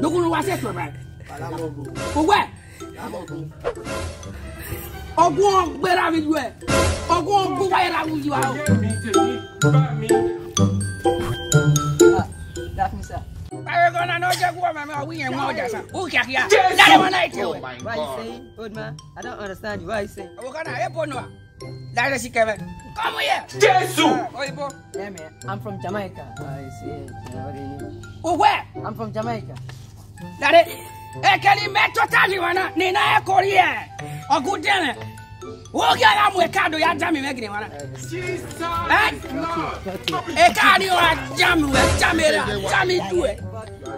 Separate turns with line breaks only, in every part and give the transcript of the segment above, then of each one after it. dogunu wa se tuma gbogbo ẹ ọgbọn gbẹra mi ju ẹ ọgbọn gbogbo ayẹra mi ju ẹ. gonna know just what we ain't want that Who can hear? That one I tell. Oh, Why you saying, old man? I don't understand you. Why you saying? What kind of help on you? That is Kevin. Come here. Jesus. Uh, yeah, man. I'm from Jamaica. I see. Oh, where? I'm from Jamaica. That is. ekelimetotaliwana ninayekolie ogudene
wogera mwekado yajami megiriwana
ekani wajami wejamira jami due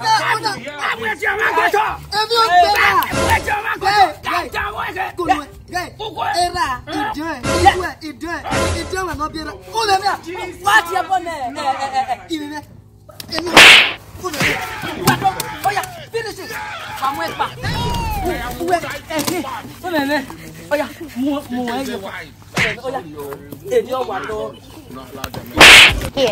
tẹ era ìdán ẹ ìdú ẹ ìdán ẹ ìdán ẹ n'ọbi era. kò lè mìíràn. wá ti ẹ bọ nẹ ẹ ẹ ẹ ẹ ìrìnà èmi kò lè mìíràn. pàtó ọyà fínísì àwọn ẹ̀pà wẹ ẹ̀hìn ọ̀nà ẹ̀mẹ́ ọyà mú ẹ̀ yẹ not allow them. Here.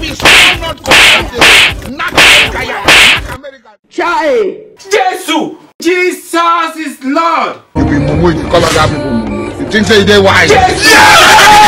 If not confronted, knock Chai! Jesus! Jesus is Lord! You be mumu, you come and people. me. You think say you dey wise? Jesus!